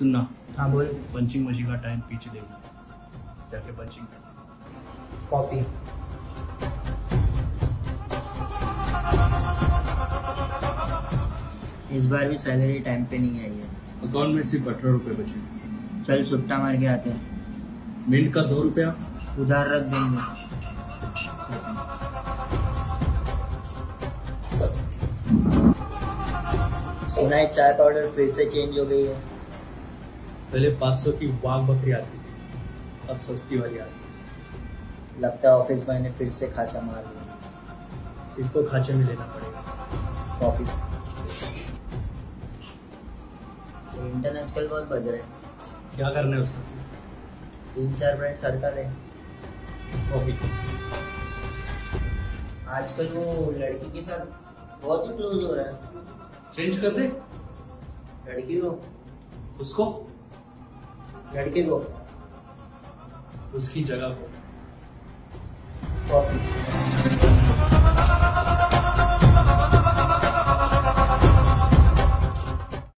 सुनना। हाँ बोल। पंचिंग मशीन का टाइम पीछे देखना। जाके पंचिंग कॉपी इस बार भी सैलरी टाइम पे नहीं आई है। अकाउंट में सिर्फ़ अठारह रुपये बचे। चल सुट्टा मार के आते हैं। मिनट का दो रुपया। उधार रख देंगे। सुना है चाय पाउडर फिर से चेंज हो गई है। पहले 500 की वाघ बकरी आती थी अब सस्ती वाली आती लगता है ऑफ़िस बॉय ने फिर से खाचा मार दिया। इसको खाचे में लेना पड़ेगा। कॉफ़ी। इंटरन आजकल बहुत बज रहे हैं। क्या करना है उसका? तीन चार ब्रांड सरकार है। कॉफ़ी। आजकल वो लड़की के साथ बहुत ही क्लोज हो रहा है। चेंज कर दे लड़की को। उसको? लड़के को। उसकी जगह को।